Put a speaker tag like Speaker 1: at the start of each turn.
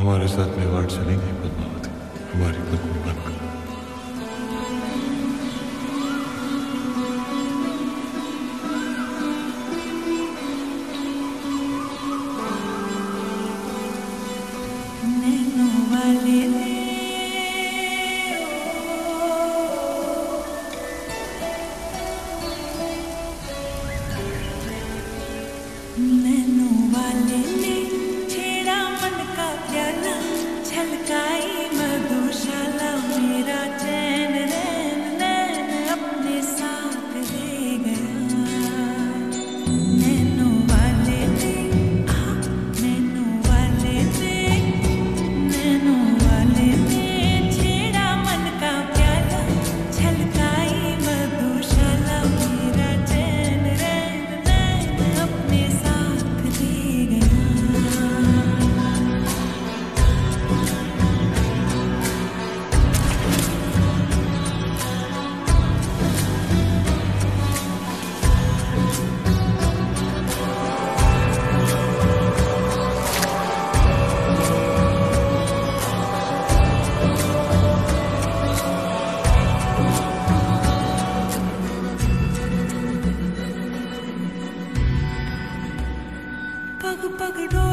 Speaker 1: हमारे साथ मेवाड़ चलेंगे पद्मावती हमारी पत्नी बनकर
Speaker 2: Amen. पगडो